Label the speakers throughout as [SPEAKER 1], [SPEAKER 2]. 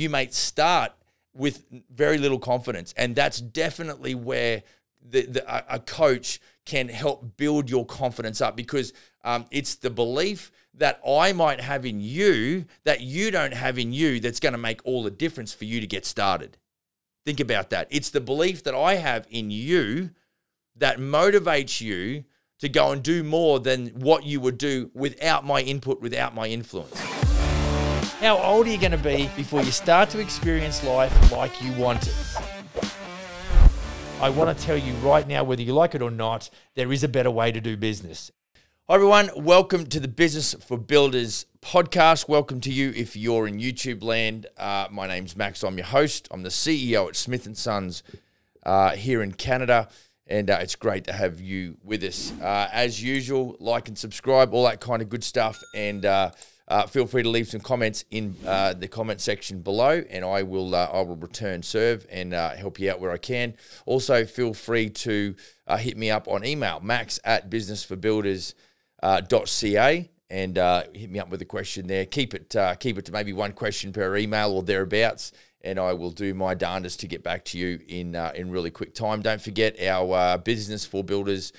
[SPEAKER 1] you may start with very little confidence, and that's definitely where the, the a coach can help build your confidence up because um, it's the belief that I might have in you that you don't have in you that's going to make all the difference for you to get started. Think about that. It's the belief that I have in you that motivates you to go and do more than what you would do without my input, without my influence. How old are you going to be before you start to experience life like you want it? I want to tell you right now, whether you like it or not, there is a better way to do business. Hi, everyone. Welcome to the Business for Builders podcast. Welcome to you if you're in YouTube land. Uh, my name's Max. I'm your host. I'm the CEO at Smith and Sons uh, here in Canada and uh, it's great to have you with us. Uh, as usual, like and subscribe, all that kind of good stuff, and uh, uh feel free to leave some comments in uh, the comment section below, and I will uh, I will return serve and help you out where I can. Also, feel free to hit me up on email, max at businessforbuilders.ca. And hit me up with a question there. Keep it keep it to maybe one question per email or thereabouts and I will do my darndest to get back to you in uh, in really quick time. Don't forget our uh, business for builders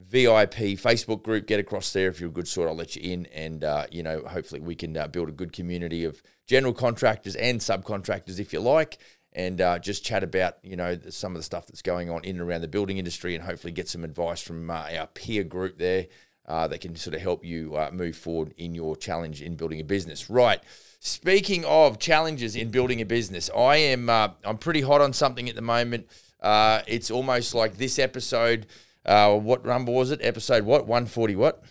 [SPEAKER 1] VIP Facebook group. Get across there if you're a good sort. I'll let you in, and uh, you know hopefully we can uh, build a good community of general contractors and subcontractors if you like. And uh, just chat about you know some of the stuff that's going on in and around the building industry, and hopefully get some advice from uh, our peer group there that can sort of help you move forward in your challenge in building a business. Right. Speaking of challenges in building a business, I am uh, I'm pretty hot on something at the moment. Uh, it's almost like this episode. Uh, what number was it? Episode what? One forty what?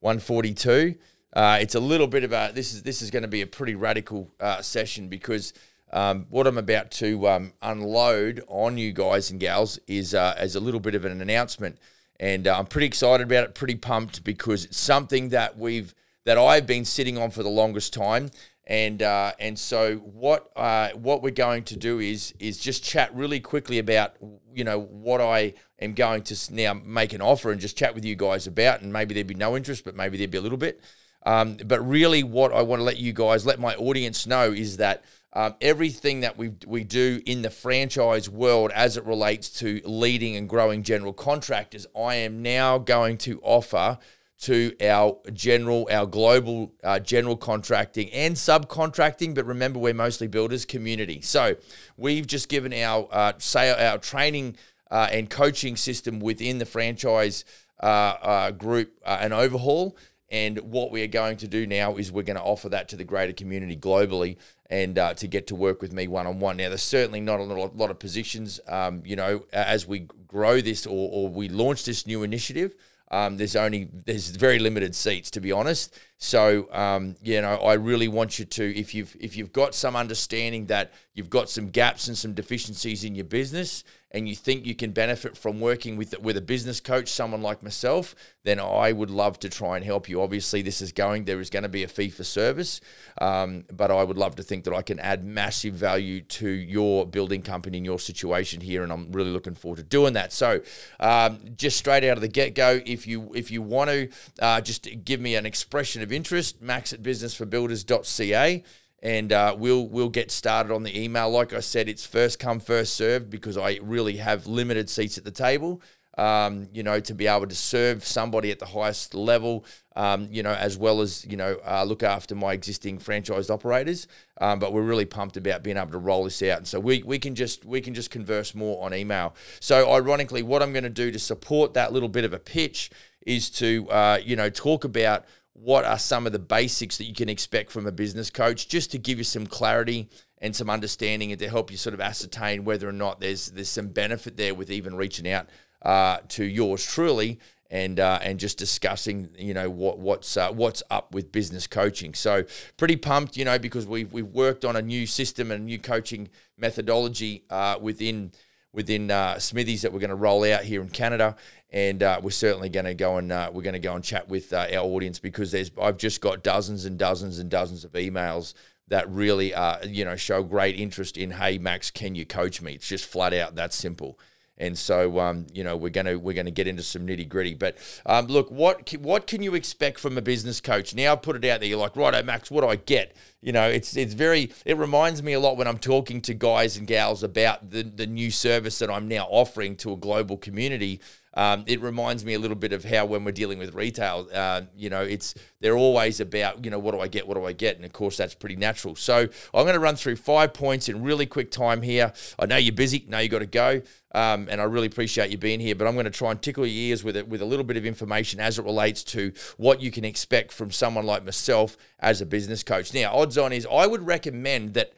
[SPEAKER 1] One forty two. Uh, it's a little bit of a this is this is going to be a pretty radical uh, session because um, what I'm about to um, unload on you guys and gals is uh, as a little bit of an announcement, and I'm pretty excited about it. Pretty pumped because it's something that we've that I've been sitting on for the longest time. And uh, and so what uh, what we're going to do is is just chat really quickly about you know what I am going to now make an offer and just chat with you guys about and maybe there'd be no interest but maybe there'd be a little bit. Um, but really, what I want to let you guys let my audience know is that um, everything that we we do in the franchise world as it relates to leading and growing general contractors, I am now going to offer to our general, our global uh, general contracting and subcontracting. But remember, we're mostly builders community. So we've just given our uh, say our training uh, and coaching system within the franchise uh, uh, group uh, an overhaul. And what we are going to do now is we're going to offer that to the greater community globally and to get to work with me one on one. Now, there's certainly not a lot of positions, um, you know, as we grow this or, or we launch this new initiative. Um, there's only there's very limited seats to be honest. So um, you know, I really want you to if you've if you've got some understanding that you've got some gaps and some deficiencies in your business, and you think you can benefit from working with with a business coach, someone like myself, then I would love to try and help you. Obviously, this is going there is going to be a fee for service, um, but I would love to think that I can add massive value to your building company in your situation here, and I'm really looking forward to doing that. So, um, just straight out of the get go, if you if you want to uh, just give me an expression of interest, max at businessforbuilders.ca and uh, we'll we'll get started on the email. Like I said, it's first come first served because I really have limited seats at the table. Um, you know, to be able to serve somebody at the highest level, um, you know, as well as you know, uh, look after my existing franchised operators. Um, but we're really pumped about being able to roll this out, and so we we can just we can just converse more on email. So, ironically, what I'm going to do to support that little bit of a pitch is to uh, you know talk about what are some of the basics that you can expect from a business coach, just to give you some clarity and some understanding and to help you sort of ascertain whether or not there's there's some benefit there with even reaching out uh, to yours truly and uh, and just discussing you know what what's uh, what's up with business coaching. So pretty pumped, you know, because we've we've worked on a new system and a new coaching methodology uh, within within uh, Smithies that we're going to roll out here in Canada, and uh, we're certainly going to go and uh, we're going to go and chat with uh, our audience because there's I've just got dozens and dozens and dozens of emails that really uh, you know show great interest in hey Max, can you coach me? It's just flat out that simple. And so, um, you know, we're gonna we're gonna get into some nitty gritty. But um, look, what what can you expect from a business coach? Now, put it out there. You're like, right, Max, what do I get? you know, it's it's very. It reminds me a lot when I'm talking to guys and gals about the the new service that I'm now offering to a global community um, it reminds me a little bit of how when we're dealing with retail, uh, you know, it's they're always about you know what do I get, what do I get, and of course that's pretty natural. So I'm going to run through five points in really quick time here. I know you're busy, know you got to go, um, and I really appreciate you being here. But I'm going to try and tickle your ears with it with a little bit of information as it relates to what you can expect from someone like myself as a business coach. Now, odds on is I would recommend that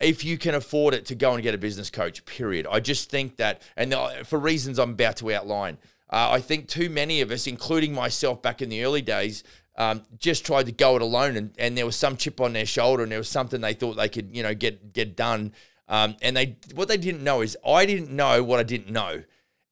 [SPEAKER 1] if you can afford it to go and get a business coach, period. I just think that, and for reasons I'm about to outline, uh, I think too many of us, including myself back in the early days, um, just tried to go it alone, and, and there was some chip on their shoulder, and there was something they thought they could, you know, get get done. Um, and they what they didn't know is I didn't know what I didn't know,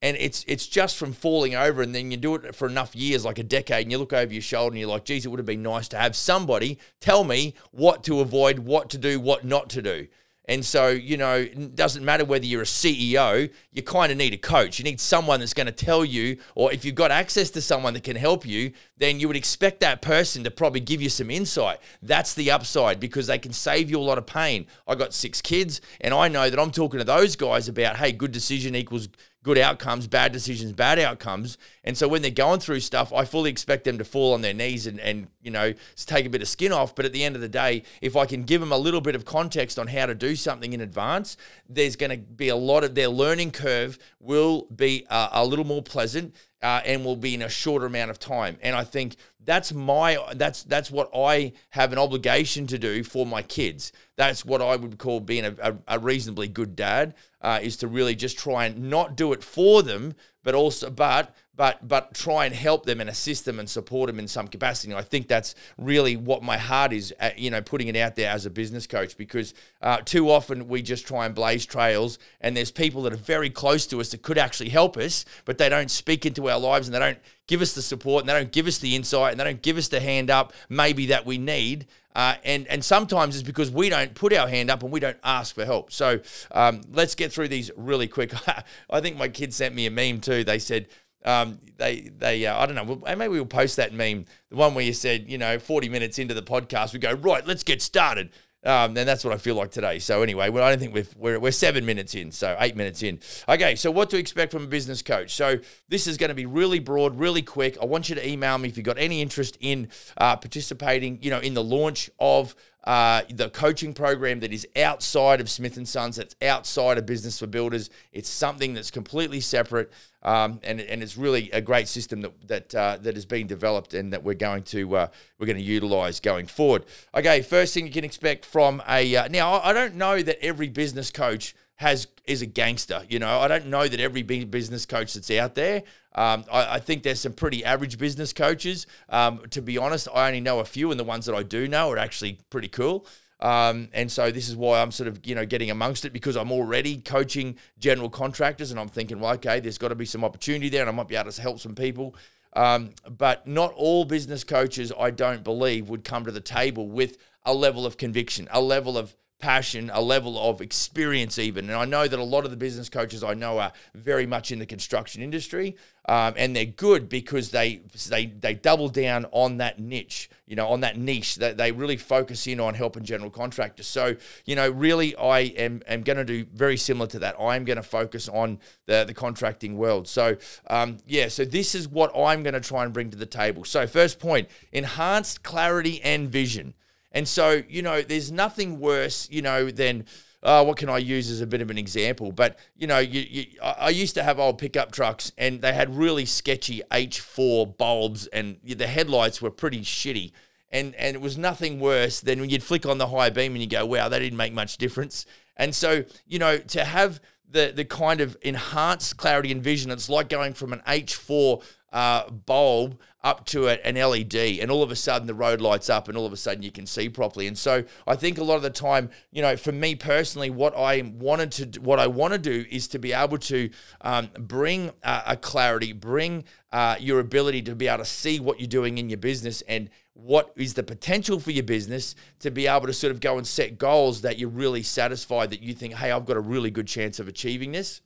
[SPEAKER 1] and it's it's just from falling over, and then you do it for enough years, like a decade, and you look over your shoulder, and you're like, geez, it would have been nice to have somebody tell me what to avoid, what to do, what not to do. And so, you know, it doesn't matter whether you're a CEO, you kind of need a coach. You need someone that's going to tell you, or if you've got access to someone that can help you, then you would expect that person to probably give you some insight. That's the upside because they can save you a lot of pain. I got six kids, and I know that I'm talking to those guys about, hey, good decision equals good outcomes, bad decisions, bad outcomes. And so when they're going through stuff, I fully expect them to fall on their knees and, and you know, take a bit of skin off. But at the end of the day, if I can give them a little bit of context on how to do something in advance, there's going to be a lot of their learning curve will be uh, a little more pleasant uh, and will be in a shorter amount of time. And I think that's my that's that's what I have an obligation to do for my kids. That's what I would call being a, a, a reasonably good dad uh, is to really just try and not do it for them, but also but but but try and help them and assist them and support them in some capacity. And I think that's really what my heart is, at, you know, putting it out there as a business coach because uh, too often we just try and blaze trails, and there's people that are very close to us that could actually help us, but they don't speak into our lives and they don't give us the support and they don't give us the insight and they don't give us the hand up maybe that we need. Uh, and and sometimes it's because we don't put our hand up and we don't ask for help. So um, let's get through these really quick. I think my kids sent me a meme too. They said um, they they uh, I don't know. Maybe we'll post that meme, the one where you said, you know, forty minutes into the podcast, we go right, let's get started. Um, and that's what I feel like today. So anyway, well, I don't think we've, we're, we're seven minutes in, so eight minutes in. Okay, so what to expect from a business coach? So this is going to be really broad, really quick. I want you to email me if you've got any interest in uh, participating, you know, in the launch of uh, the coaching program that is outside of Smith and Sons, that's outside of Business for Builders. It's something that's completely separate, um, and and it's really a great system that that uh, that has been developed and that we're going to uh, we're going to utilize going forward. Okay, first thing you can expect from a uh, now I don't know that every business coach has is a gangster. You know, I don't know that every business coach that's out there um, I, I, think there's some pretty average business coaches. Um, to be honest, I only know a few, and the ones that I do know are actually pretty cool. Um, and so this is why I'm sort of you know getting amongst it because I'm already coaching general contractors, and I'm thinking, well, okay, there's got to be some opportunity there, and I might be able to help some people. Um, but not all business coaches, I don't believe, would come to the table with a level of conviction, a level of passion, a level of experience, even. And I know that a lot of the business coaches I know are very much in the construction industry, um, and they're good because they they they double down on that niche, you know, on that niche. That they really focus in on helping general contractors. So, you know, really, I am am going to do very similar to that. I am going to focus on the the contracting world. So, um, yeah. So this is what I'm going to try and bring to the table. So, first point: enhanced clarity and vision. And so, you know, there's nothing worse, you know, than uh, what can I use as a bit of an example? But you know, you, you, I used to have old pickup trucks, and they had really sketchy H4 bulbs, and the headlights were pretty shitty. And and it was nothing worse than when you'd flick on the high beam and you go, wow, that didn't make much difference. And so, you know, to have the the kind of enhanced clarity and vision, it's like going from an H4 uh, bulb up to an LED, and all of a sudden the road lights up, and all of a sudden you can see properly. And so I think a lot of the time, you know, for me personally, what I wanted to, what I want to do is to be able to um, bring uh, a clarity, bring uh, your ability to be able to see what you're doing in your business and what is the potential for your business to be able to sort of go and set goals that you're really satisfied that you think, hey, I've got a really good chance of achieving this.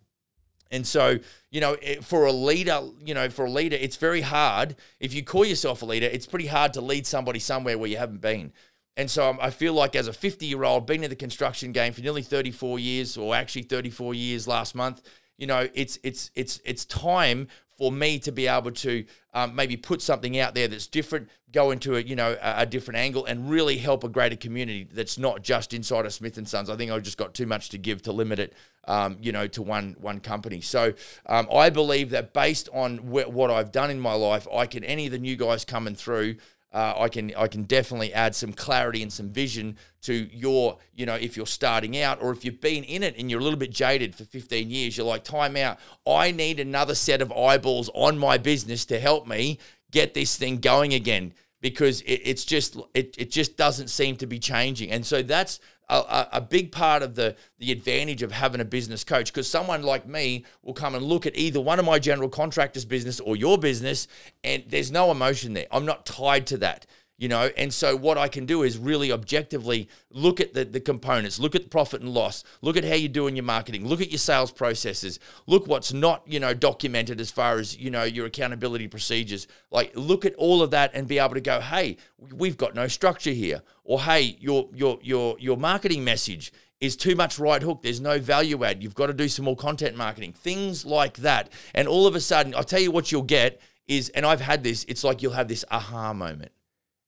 [SPEAKER 1] And so, you know, for a leader, you know, for a leader, it's very hard. If you call yourself a leader, it's pretty hard to lead somebody somewhere where you haven't been. And so I feel like as a 50 year old, been in the construction game for nearly 34 years, or actually 34 years last month, you know, it's it's it's it's time for me to be able to um, maybe put something out there that's different, go into a you know a, a, different angle, and really help a greater community that's not just inside of Smith and Sons. I think I've just got too much to give to limit it, um, you know, to one one company. So um, I believe that based on wh- what I've done in my life, I can any of the new guys coming through uh, I can I can definitely add some clarity and some vision to your you know if you're starting out or if you've been in it and you're a little bit jaded for 15 years you're like time out. I need another set of eyeballs on my business to help me get this thing going again because it, it's just it, it just doesn't seem to be changing. And so that's a, a, big part of the the advantage of having a business coach because someone like me will come and look at either one of my general contractors business or your business and there's no emotion there. I'm not tied to that you know and so what i can do is really objectively look at the, the components look at the profit and loss look at how you're doing your marketing look at your sales processes look what's not you know documented as far as you know your accountability procedures like look at all of that and be able to go hey we've got no structure here or hey your your your your marketing message is too much right hook. There's no value add. You've got to do some more content marketing, things like that. And all of a sudden, I'll tell you what you'll get is, and I've had this, it's like you'll have this aha moment.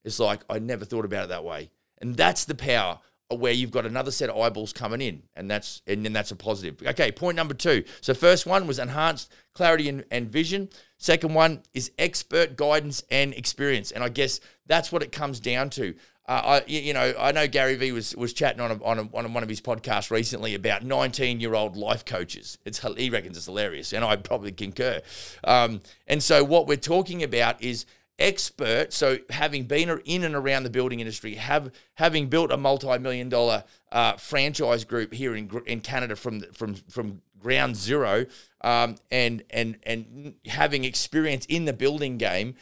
[SPEAKER 1] It's like, I never thought about it that way. And that's the power where you've got another set of eyeballs coming in and that's and then that's a positive okay point number two so first one was enhanced clarity and, and vision second one is expert guidance and experience and i guess that's what it comes down to uh, I, you know, I know Gary Vee was was chatting on a, on, a, on one of his podcasts recently about 19 year old life coaches. It's he reckons it's hilarious, and I probably concur. Um, and so what we're talking about is expert. So having been in and around the building industry, have having built a multi-million dollar uh, franchise group here in in Canada from from from ground zero, um, and and and having experience in the building game,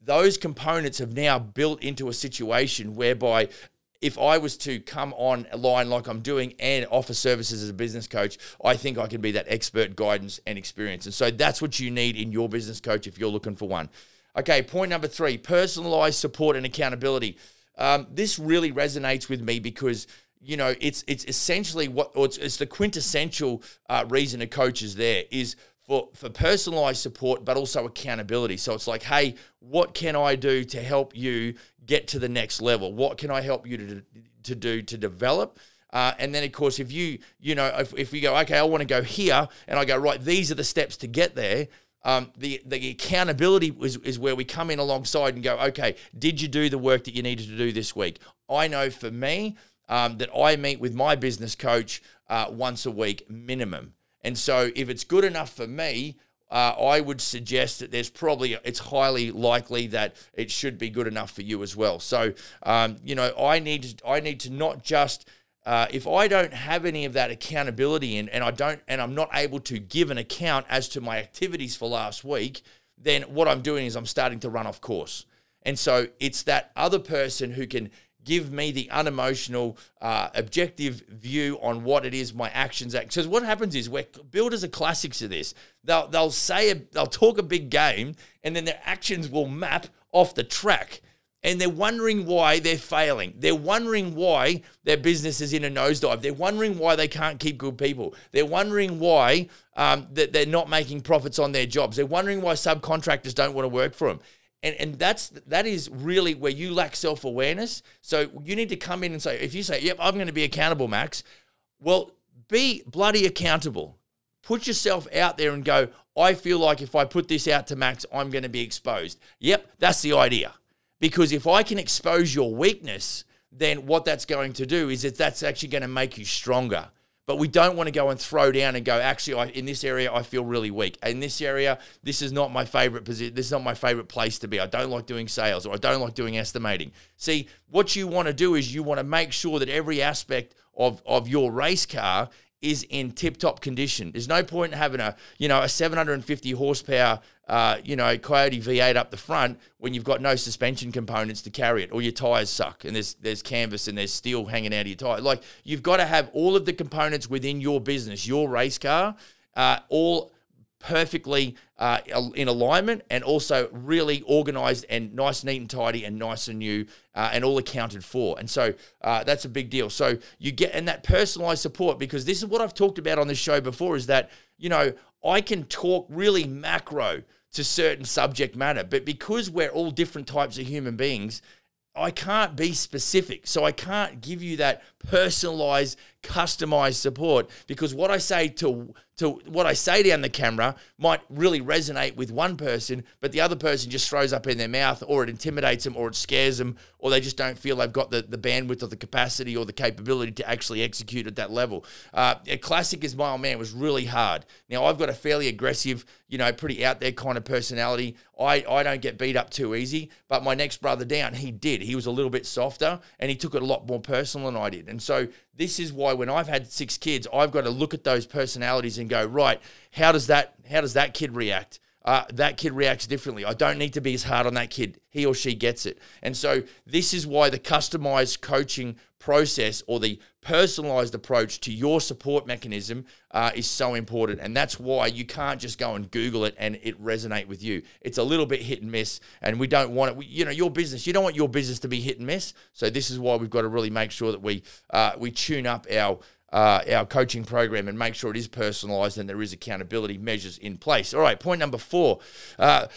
[SPEAKER 1] those components have now built into a situation whereby if I was to come on a line like I'm doing and offer services as a business coach, I think I can be that expert guidance and experience. And so that's what you need in your business coach if you're looking for one. Okay, point number three personalized support and accountability. Um, this really resonates with me because you know it's it's essentially what it's, it's the quintessential uh, reason a coach is there is for for personalized support but also accountability. So it's like hey what can i do to help you get to the next level? What can i help you to to do to develop? Uh, and then of course if you you know if, if we go okay i want to go here and i go right these are the steps to get there um, the the accountability is, is where we come in alongside and go, okay, did you do the work that you needed to do this week? I know for me um, that I meet with my business coach uh, once a week minimum, and so if it's good enough for me, uh, I would suggest that there's probably it's highly likely that it should be good enough for you as well. So um, you know, I need to, I need to not just uh, if I don't have any of that accountability and, and I don't and I'm not able to give an account as to my activities for last week, then what I'm doing is I'm starting to run off course. And so it's that other person who can give me the unemotional, uh, objective view on what it is my actions are. Because what happens is where builders are classics of this. They'll they'll say a, they'll talk a big game, and then their actions will map off the track and they're wondering why they're failing. They're wondering why their business is in a nosedive. They're wondering why they can't keep good people. They're wondering why um, that they're not making profits on their jobs. They're wondering why subcontractors don't want to work for them. And, and that's that is really where you lack self awareness. So you need to come in and say, if you say, "Yep, I'm going to be accountable, Max," well, be bloody accountable. Put yourself out there and go. I feel like if I put this out to Max, I'm going to be exposed. Yep, that's the idea. Because if I can expose your weakness, then what that's going to do is that that's actually going to make you stronger. But we don't want to go and throw down and go, actually, I, in this area, I feel really weak. In this area, this is not my favorite position. This is not my favorite place to be. I don't like doing sales or I don't like doing estimating. See, what you want to do is you want to make sure that every aspect of, of your race car is in tip-top condition. There's no point in having a, you know, a 750 horsepower, uh, you know, Coyote V8 up the front when you've got no suspension components to carry it, or your tires suck and there's there's canvas and there's steel hanging out of your tire. Like you've got to have all of the components within your business, your race car, uh, all perfectly uh, in alignment and also really organized and nice, neat and tidy and nice and new uh, and all accounted for. And so uh, that's a big deal. So you get, and that personalized support, because this is what I've talked about on this show before, is that, you know, I can talk really macro to certain subject matter, but because we're all different types of human beings, I can't be specific. So I can't give you that personalized, customized support because what I say to to what I say down the camera might really resonate with one person, but the other person just throws up in their mouth or it intimidates them or it scares them or they just don't feel they've got the, the bandwidth or the capacity or the capability to actually execute at that level. Uh, a classic is my old man was really hard. Now I've got a fairly aggressive, you know, pretty out there kind of personality. I, I don't get beat up too easy, but my next brother down, he did. He was a little bit softer and he took it a lot more personal than I did. And so this is why when I've had six kids, I've got to look at those personalities and go, right, how does that how does that kid react? Uh, that kid reacts differently. I don't need to be as hard on that kid. He or she gets it. And so this is why the customized coaching process or the personalized approach to your support mechanism uh, is so important. And that's why you can't just go and Google it and it resonate with you. It's a little bit hit and miss, and we don't want it. We, you know, your business. You don't want your business to be hit and miss. So this is why we've got to really make sure that we uh, we tune up our uh, our coaching program and make sure it is personalized and there is accountability measures in place. All right, point number four. Uh,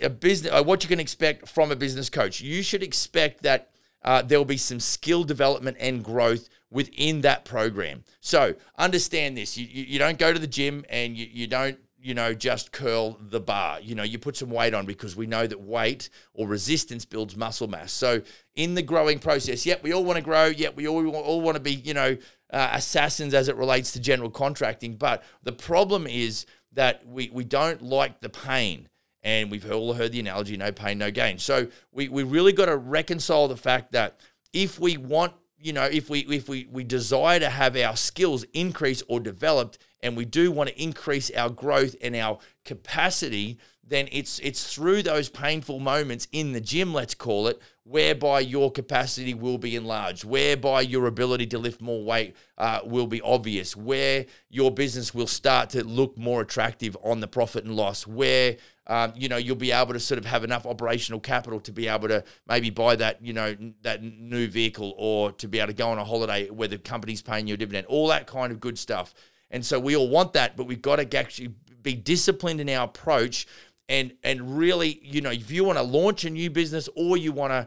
[SPEAKER 1] a business, uh, what you can expect from a business coach. You should expect that uh, there will be some skill development and growth within that program. So understand this: you, you, you don't go to the gym and you, you don't you know, just curl the bar. You know, you put some weight on because we know that weight or resistance builds muscle mass. So in the growing process, yep, we all want to grow. Yep, we all, all want to be, you know, uh, assassins as it relates to general contracting. But the problem is that we, we don't like the pain. And we've all heard the analogy, no pain, no gain. So we, we really got to reconcile the fact that if we want, you know, if we if we, we desire to have our skills increase or developed, and we do want to increase our growth and our capacity, then it's it's through those painful moments in the gym, let's call it, whereby your capacity will be enlarged, whereby your ability to lift more weight uh, will be obvious, where your business will start to look more attractive on the profit and loss, where um, you know you'll be able to sort of have enough operational capital to be able to maybe buy that you know that new vehicle or to be able to go on a holiday where the company's paying you a dividend, all that kind of good stuff. And so we all want that, but we've got to actually be disciplined in our approach and and really, you know, if you want to launch a new business or you want to,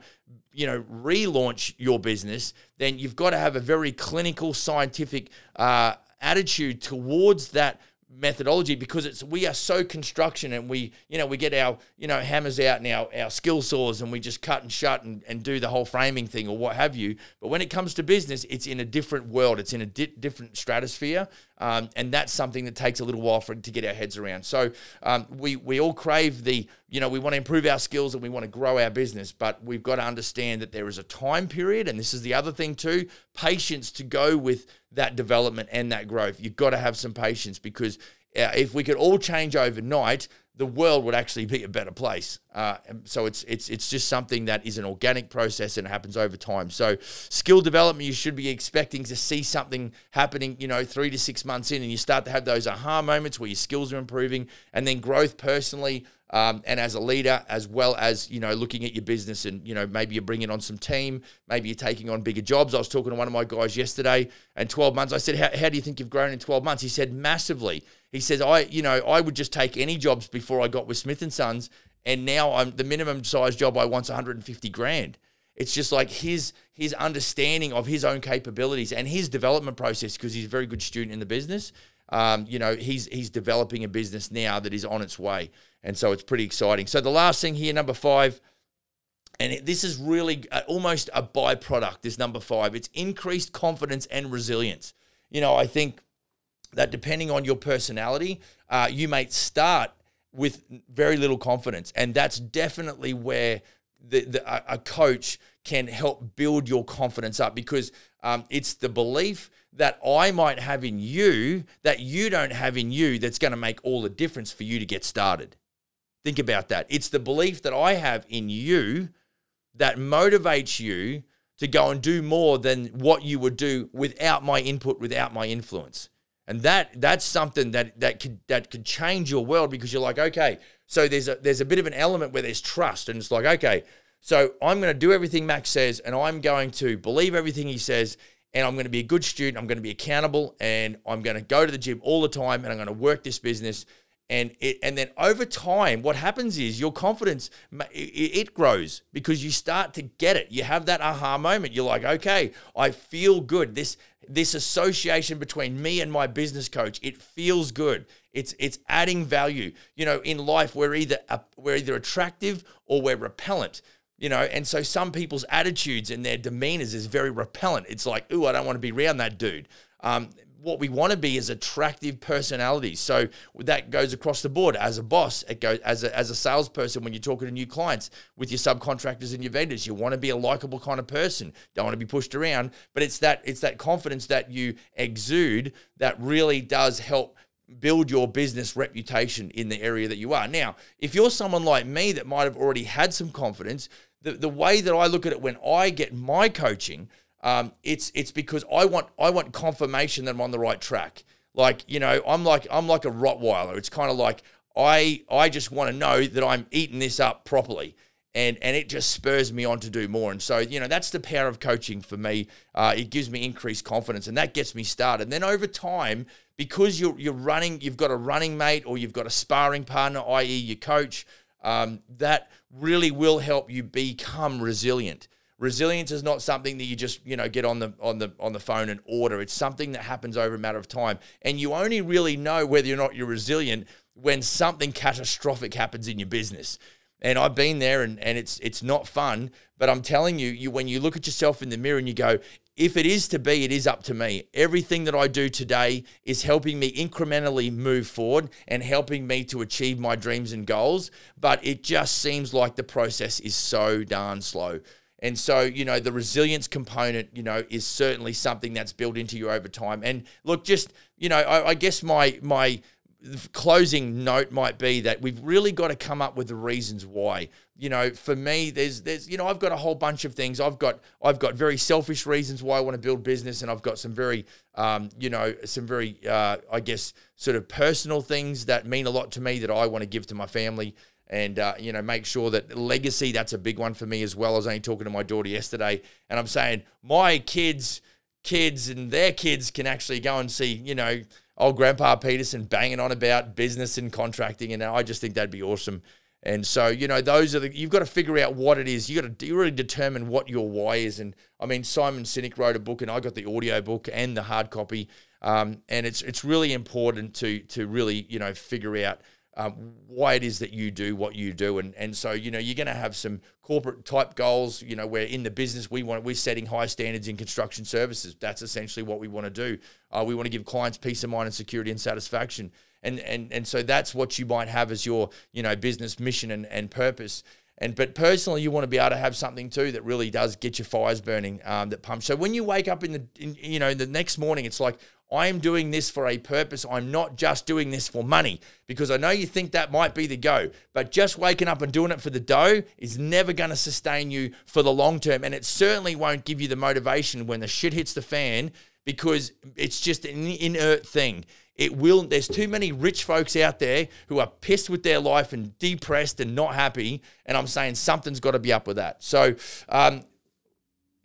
[SPEAKER 1] you know, relaunch your business, then you've got to have a very clinical, scientific uh, attitude towards that methodology because it's we are so construction and we you know we get our you know hammers out and our, our skill saws and we just cut and shut and, and do the whole framing thing or what have you. But when it comes to business it's in a different world. It's in a di- different stratosphere um, and that's something that takes a little while for to get our heads around so um, we we all crave the you know we want to improve our skills and we want to grow our business but we've got to understand that there is a time period and this is the other thing too patience to go with that development and that growth. You've got to have some patience because uh, if we could all change overnight, the world would actually be a better place. Uh, so it's it's it's just something that is an organic process and happens over time. So skill development, you should be expecting to see something happening, you know, three to six months in, and you start to have those aha moments where your skills are improving, and then growth personally um, and as a leader, as well as you know looking at your business and you know maybe you're bringing on some team, maybe you're taking on bigger jobs. I was talking to one of my guys yesterday, and 12 months. I said, "How, how do you think you've grown in 12 months?" He said, "Massively." He says, "I you know I would just take any jobs before I got with Smith and Sons, and now I'm the minimum size job I want's 150 grand." It's just like his his understanding of his own capabilities and his development process because he's a very good student in the business. Um, you know, he's he's developing a business now that is on its way. And so it's pretty exciting. So the last thing here, number five, and it, this is really a, almost a byproduct, this number five, it's increased confidence and resilience. You know, I think that depending on your personality, uh, you may start with very little confidence. And that's definitely where the, the, a coach can help build your confidence up because um, it's the belief that I might have in you that you don't have in you that's going to make all the difference for you to get started. Think about that. It's the belief that I have in you that motivates you to go and do more than what you would do without my input, without my influence. And that that's something that that could that could change your world because you're like, okay, so there's a there's a bit of an element where there's trust, and it's like, okay, so I'm going to do everything Max says, and I'm going to believe everything he says, and I'm going to be a good student. I'm going to be accountable, and I'm going to go to the gym all the time, and I'm going to work this business. And it, and then over time, what happens is your confidence it grows because you start to get it. You have that aha moment. You're like, okay, I feel good. This this association between me and my business coach, it feels good. It's it's adding value. You know, in life, we're either we're either attractive or we're repellent you know and so some people's attitudes and their demeanors is very repellent it's like ooh i don't want to be around that dude um, what we want to be is attractive personalities so that goes across the board. As a boss it goes as a, as a salesperson when you're talking to new clients with your subcontractors and your vendors you want to be a likable kind of person. Don't want to be pushed around but it's that it's that confidence that you exude that really does help build your business reputation in the area that you are. Now, if you're someone like me that might have already had some confidence, the, the way that I look at it when I get my coaching, um, it's it's because I want I want confirmation that I'm on the right track. Like you know, I'm like I'm like a Rottweiler. It's kind of like I I just want to know that I'm eating this up properly and and it just spurs me on to do more. And so you know that's the power of coaching for me. Uh, it gives me increased confidence, and that gets me started. And then over time, because you're you're running, you've got a running mate or you've got a sparring partner, i.e., your coach. Um, that really will help you become resilient. Resilience is not something that you just you know get on the on the on the phone and order. It's something that happens over a matter of time, and you only really know whether or not you're resilient when something catastrophic happens in your business and I've been there and, and it's it's not fun. But I'm telling you, you when you look at yourself in the mirror and you go, if it is to be, it is up to me. Everything that I do today is helping me incrementally move forward and helping me to achieve my dreams and goals. But it just seems like the process is so darn slow. And so, you know, the resilience component, you know, is certainly something that's built into you over time. And look, just, you know, I, I guess my my closing note might be that we've really got to come up with the reasons why. You know, for me, there's there's you know I've got a whole bunch of things. I've got I've got very selfish reasons why I want to build business, and I've got some very um, you know some very uh, I guess sort of personal things that mean a lot to me that I want to give to my family. And uh, you know, make sure that legacy that's a big one for me as well. I was only talking to my daughter yesterday, and I'm saying my kids, kids, and their kids can actually go and see you know old Grandpa Peterson banging on about business and contracting, and I just think that'd be awesome. And so, you know, those are the you've got to figure out what it is. You got to really determine what your why is. And I mean, Simon Sinek wrote a book, and I got the audio book and the hard copy. Um, and it's it's really important to to really you know figure out um, why it is that you do what you do. And, and so, you know, you're going to have some corporate type goals, you know, where in the business we want, we're setting high standards in construction services. That's essentially what we want to do. Uh, we want to give clients peace of mind and security and satisfaction. And, and, and so that's what you might have as your, you know, business mission and, and purpose. And but personally, you want to be able to have something too that really does get your fires burning, um, that pumps. So when you wake up in the, in, you know, the next morning, it's like I am doing this for a purpose. I'm not just doing this for money because I know you think that might be the go, but just waking up and doing it for the dough is never going to sustain you for the long term. And it certainly won't give you the motivation when the shit hits the fan because it's just an inert thing. It will, there's too many rich folks out there who are pissed with their life and depressed and not happy. And I'm saying something's got to be up with that. So, um,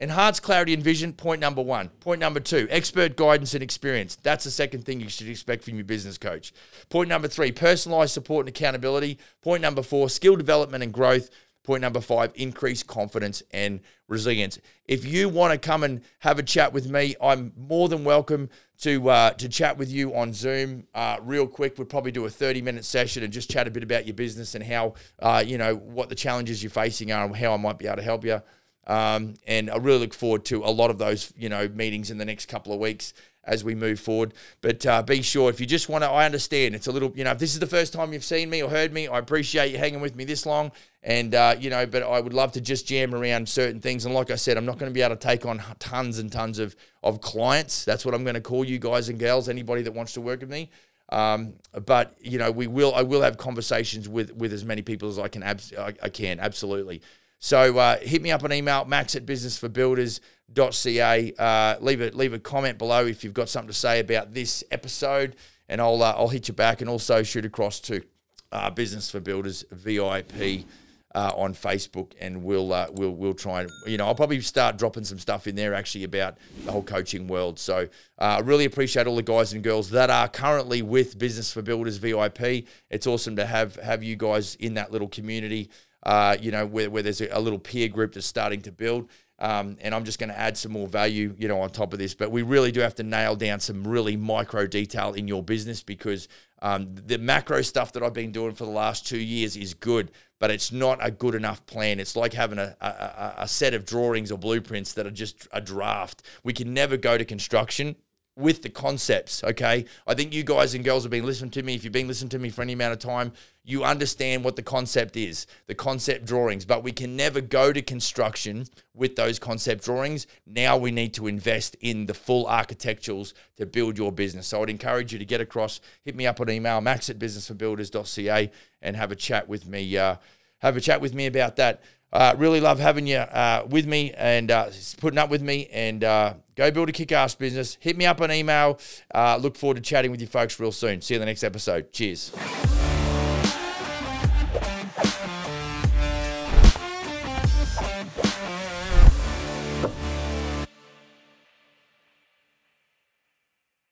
[SPEAKER 1] Enhance clarity and vision, point number one. Point number two, expert guidance and experience. That's the second thing you should expect from your business coach. Point number three, personalized support and accountability. Point number four, skill development and growth. Point number five, increased confidence and resilience. If you want to come and have a chat with me, I'm more than welcome to uh, to chat with you on Zoom uh, real quick. We'll probably do a 30 minute session and just chat a bit about your business and how, uh, you know, what the challenges you're facing are and how I might be able to help you. Um, and I really look forward to a lot of those, you know, meetings in the next couple of weeks as we move forward. But uh, be sure if you just want to, I understand it's a little, you know, if this is the first time you've seen me or heard me, I appreciate you hanging with me this long. And, uh, you know, but I would love to just jam around certain things. And like I said, I'm not going to be able to take on tons and tons of, of clients. That's what I'm going to call you guys and girls, anybody that wants to work with me. Um, but you know, we will. I will have conversations with with as many people as I can. Abs- I, I can absolutely. So uh, hit me up on email, max at businessforbuilders.ca. Uh, leave, a, leave a comment below if you've got something to say about this episode, and I'll, uh, I'll hit you back and also shoot across to uh, Business for Builders VIP uh, on Facebook, and we'll uh, we'll we'll try and you know I'll probably start dropping some stuff in there actually about the whole coaching world. So uh, I really appreciate all the guys and girls that are currently with Business for Builders VIP. It's awesome to have have you guys in that little community. Uh, you know where, where there's a, a little peer group that's starting to build. Um, and I'm just going to add some more value, you know, on top of this. But we really do have to nail down some really micro detail in your business because um, the macro stuff that I've been doing for the last two years is good, but it's not a good enough plan. It's like having a, a, a set of drawings or blueprints that are just a draft. We can never go to construction with the concepts, okay? I think you guys and girls have been listening to me. If you've been listening to me for any amount of time, you understand what the concept is, the concept drawings, but we can never go to construction with those concept drawings. Now we need to invest in the full architecturals to build your business. So I'd encourage you to get across, hit me up on email, max at businessforbuilders.ca, and have a chat with me. Uh, have a chat with me about that. Uh, really love having you uh, with me and uh, putting up with me and uh, go build a kick ass business. Hit me up on email. Uh, look forward to chatting with you folks real soon. See you in the next episode. Cheers.